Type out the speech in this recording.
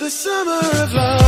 the summer of love.